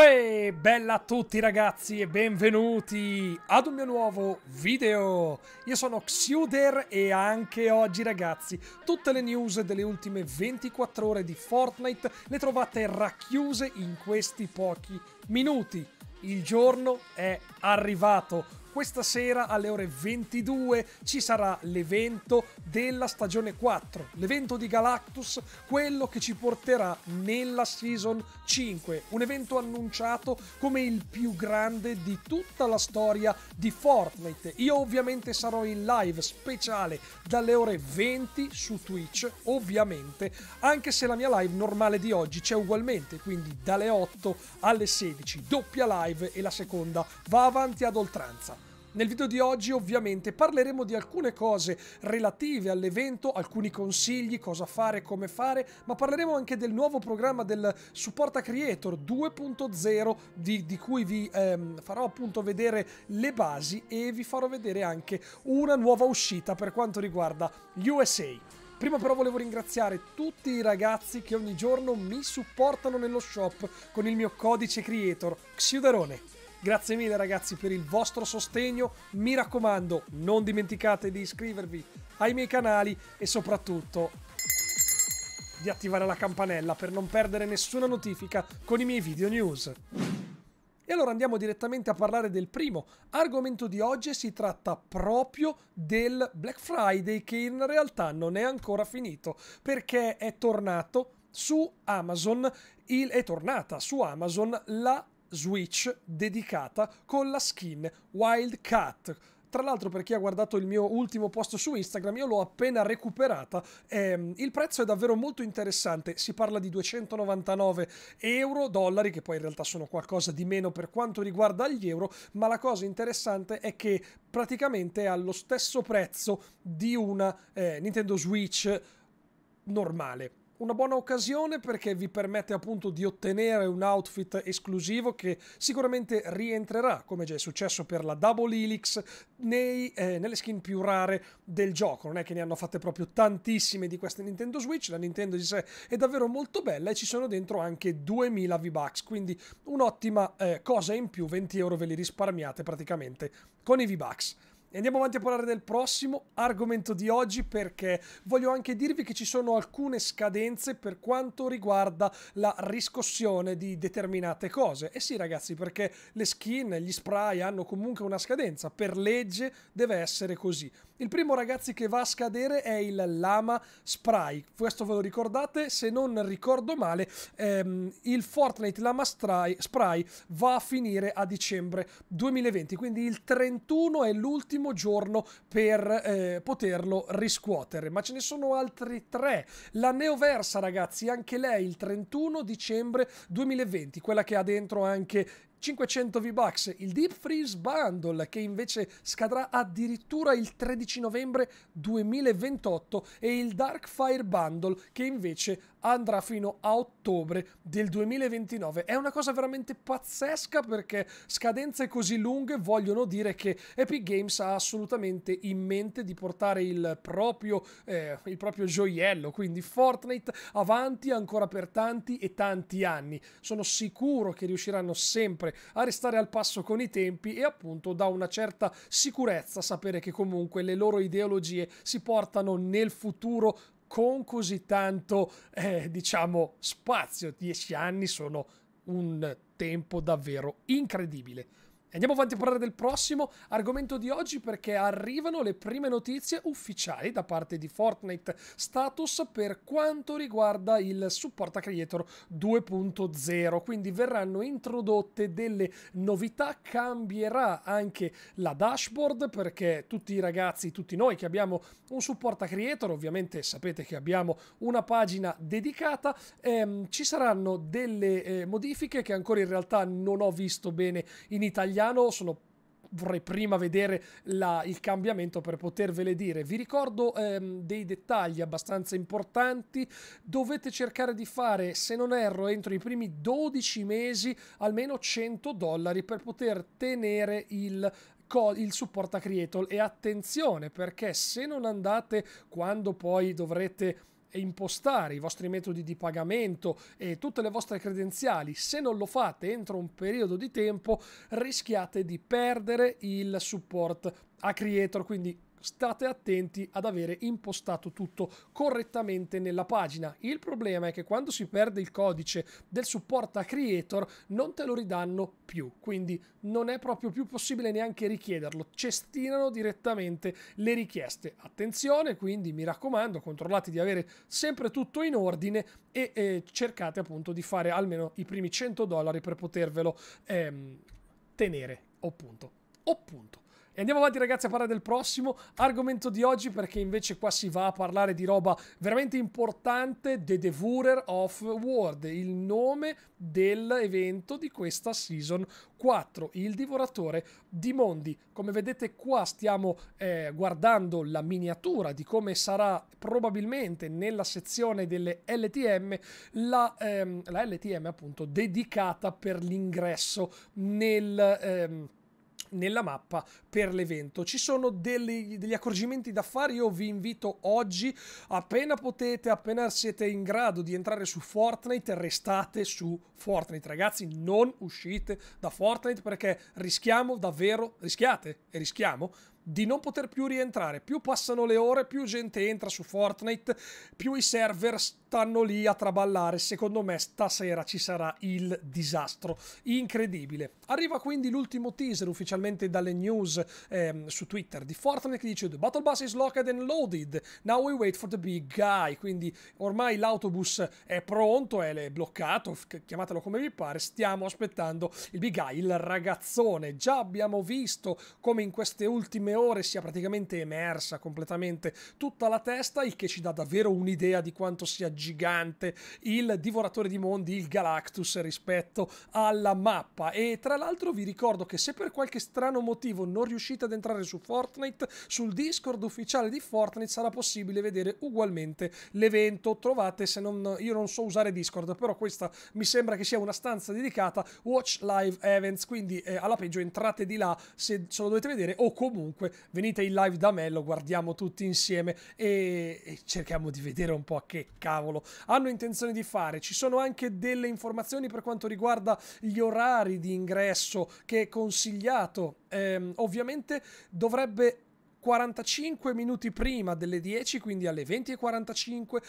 Uè, bella a tutti ragazzi e benvenuti ad un mio nuovo video. Io sono Xuder e anche oggi ragazzi tutte le news delle ultime 24 ore di Fortnite le trovate racchiuse in questi pochi minuti. Il giorno è arrivato. Questa sera alle ore 22 ci sarà l'evento della stagione 4, l'evento di Galactus, quello che ci porterà nella season 5, un evento annunciato come il più grande di tutta la storia di Fortnite. Io ovviamente sarò in live speciale dalle ore 20 su Twitch, ovviamente, anche se la mia live normale di oggi c'è ugualmente, quindi dalle 8 alle 16, doppia live e la seconda va avanti ad oltranza. Nel video di oggi ovviamente parleremo di alcune cose relative all'evento, alcuni consigli, cosa fare, come fare, ma parleremo anche del nuovo programma del Supporta Creator 2.0 di, di, cui vi ehm, farò appunto vedere le basi e vi farò vedere anche una nuova uscita per quanto riguarda USA. Prima però volevo ringraziare tutti i ragazzi che ogni giorno mi supportano nello shop con il mio codice creator, Xiuderone. Grazie mille ragazzi per il vostro sostegno, mi raccomando non dimenticate di iscrivervi ai miei canali e soprattutto di attivare la campanella per non perdere nessuna notifica con i miei video news. E allora andiamo direttamente a parlare del primo argomento di oggi, si tratta proprio del Black Friday che in realtà non è ancora finito perché è tornato su Amazon, il, è tornata su Amazon la Switch dedicata con la skin Wildcat. Tra l'altro, per chi ha guardato il mio ultimo post su Instagram, io l'ho appena recuperata. Ehm, il prezzo è davvero molto interessante. Si parla di 299 euro, dollari, che poi in realtà sono qualcosa di meno per quanto riguarda gli euro. Ma la cosa interessante è che praticamente è allo stesso prezzo di una eh, Nintendo Switch normale una buona occasione perché vi permette appunto di ottenere un outfit esclusivo che sicuramente rientrerà, come già è successo per la Double Helix, nei, eh, nelle skin più rare del gioco. Non è che ne hanno fatte proprio tantissime di queste Nintendo Switch, la Nintendo di sé è davvero molto bella e ci sono dentro anche 2000 V-Bucks, quindi un'ottima eh, cosa in più, 20 euro ve li risparmiate praticamente con i V-Bucks. Andiamo avanti a parlare del prossimo argomento di oggi perché voglio anche dirvi che ci sono alcune scadenze per quanto riguarda la riscossione di determinate cose. E sì ragazzi, perché le skin, gli spray hanno comunque una scadenza, per legge deve essere così. Il primo ragazzi che va a scadere è il Lama Spray, questo ve lo ricordate? Se non ricordo male, ehm, il Fortnite Lama Spray va a finire a dicembre 2020, quindi il 31 è l'ultimo ultimo giorno per eh, poterlo riscuotere. Ma ce ne sono altri tre. La Neoversa, ragazzi, anche lei il 31 dicembre 2020, quella che ha dentro anche 500 V-Bucks, il Deep Freeze Bundle che invece scadrà addirittura il 13 novembre 2028 e il Dark Fire Bundle che invece andrà fino a ottobre del 2029. È una cosa veramente pazzesca perché scadenze così lunghe vogliono dire che Epic Games ha assolutamente in mente di portare il proprio, eh, il proprio gioiello, quindi Fortnite avanti ancora per tanti e tanti anni. Sono sicuro che riusciranno sempre sempre a restare al passo con i tempi e appunto dà una certa sicurezza sapere che comunque le loro ideologie si portano nel futuro con così tanto, eh, diciamo, spazio. Dieci anni sono un tempo davvero incredibile. Andiamo avanti a parlare del prossimo argomento di oggi perché arrivano le prime notizie ufficiali da parte di Fortnite Status per quanto riguarda il Supporta Creator 2.0. Quindi verranno introdotte delle novità, cambierà anche la dashboard perché tutti i ragazzi, tutti noi che abbiamo un Supporta Creator, ovviamente sapete che abbiamo una pagina dedicata, ehm, ci saranno delle eh, modifiche che ancora in realtà non ho visto bene in italiano italiano sono vorrei prima vedere la, il cambiamento per potervele dire. Vi ricordo ehm, dei dettagli abbastanza importanti. Dovete cercare di fare, se non erro, entro i primi 12 mesi almeno 100 dollari per poter tenere il il supporta creator e attenzione perché se non andate quando poi dovrete impostare i vostri metodi di pagamento e tutte le vostre credenziali, se non lo fate entro un periodo di tempo, rischiate di perdere il support a creator, quindi state attenti ad avere impostato tutto correttamente nella pagina. Il problema è che quando si perde il codice del supporto a creator non te lo ridanno più, quindi non è proprio più possibile neanche richiederlo, cestinano direttamente le richieste. Attenzione, quindi mi raccomando, controllate di avere sempre tutto in ordine e eh, cercate appunto di fare almeno i primi 100 dollari per potervelo ehm, tenere. O punto. E andiamo avanti ragazzi a parlare del prossimo argomento di oggi perché invece qua si va a parlare di roba veramente importante, The Devourer of World, il nome dell'evento di questa season 4, il divoratore di mondi. Come vedete qua stiamo eh, guardando la miniatura di come sarà probabilmente nella sezione delle LTM la, ehm, la LTM appunto dedicata per l'ingresso nel... Ehm, nella mappa per l'evento. Ci sono degli, degli, accorgimenti da fare. Io vi invito oggi, appena potete, appena siete in grado di entrare su Fortnite, restate su Fortnite. Ragazzi, non uscite da Fortnite perché rischiamo davvero, rischiate e rischiamo di non poter più rientrare. Più passano le ore, più gente entra su Fortnite, più i server stanno lì a traballare. Secondo me stasera ci sarà il disastro incredibile. Arriva quindi l'ultimo teaser ufficialmente dalle news ehm, su Twitter di Fortnite che dice The Battle Bus is locked and loaded. Now we wait for the big guy. Quindi ormai l'autobus è pronto, è bloccato, chiamatelo come vi pare. Stiamo aspettando il big guy, il ragazzone. Già abbiamo visto come in queste ultime ore sia praticamente emersa completamente tutta la testa, il che ci dà davvero un'idea di quanto sia gigante il divoratore di mondi, il Galactus rispetto alla mappa. E tra l'altro vi ricordo che se per qualche strano motivo non riuscite ad entrare su Fortnite, sul Discord ufficiale di Fortnite sarà possibile vedere ugualmente l'evento. Trovate, se non io non so usare Discord, però questa mi sembra che sia una stanza dedicata Watch Live Events, quindi eh, alla peggio entrate di là se, se lo dovete vedere o comunque venite in live da me, lo guardiamo tutti insieme e, e cerchiamo di vedere un po' che cavolo cavolo hanno intenzione di fare. Ci sono anche delle informazioni per quanto riguarda gli orari di ingresso che è consigliato. Eh, ovviamente dovrebbe 45 minuti prima delle 10, quindi alle 20.45,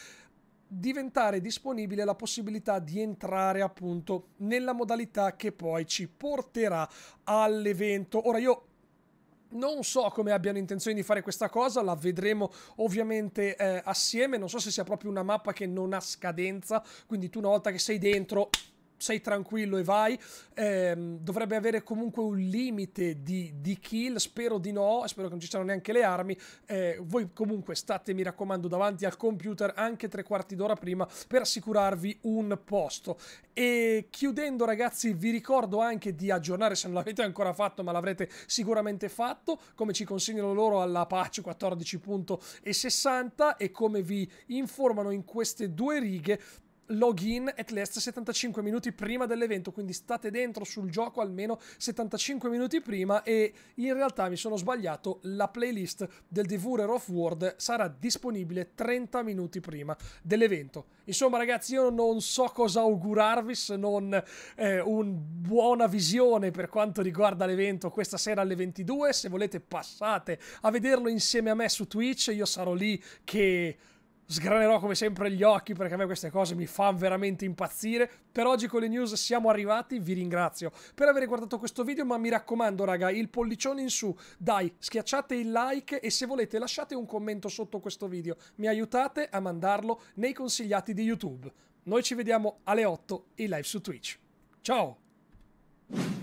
diventare disponibile la possibilità di entrare appunto nella modalità che poi ci porterà all'evento. Ora io non so come abbiano intenzione di fare questa cosa, la vedremo ovviamente eh, assieme. Non so se sia proprio una mappa che non ha scadenza, quindi tu una volta che sei dentro sei tranquillo e vai. Eh, dovrebbe avere comunque un limite di, di, kill, spero di no, spero che non ci siano neanche le armi. Eh, voi comunque state, mi raccomando, davanti al computer anche tre quarti d'ora prima per assicurarvi un posto. E chiudendo ragazzi vi ricordo anche di aggiornare se non l'avete ancora fatto ma l'avrete sicuramente fatto come ci consigliano loro alla patch 14.60 e come vi informano in queste due righe login at least 75 minuti prima dell'evento, quindi state dentro sul gioco almeno 75 minuti prima e in realtà mi sono sbagliato, la playlist del Devourer of World sarà disponibile 30 minuti prima dell'evento. Insomma ragazzi io non so cosa augurarvi se non eh, una buona visione per quanto riguarda l'evento questa sera alle 22, se volete passate a vederlo insieme a me su Twitch, io sarò lì che sgranerò come sempre gli occhi perché a me queste cose mi fanno veramente impazzire. Per oggi con le news siamo arrivati, vi ringrazio per aver guardato questo video, ma mi raccomando raga, il pollicione in su, dai, schiacciate il like e se volete lasciate un commento sotto questo video, mi aiutate a mandarlo nei consigliati di YouTube. Noi ci vediamo alle 8 in live su Twitch. Ciao!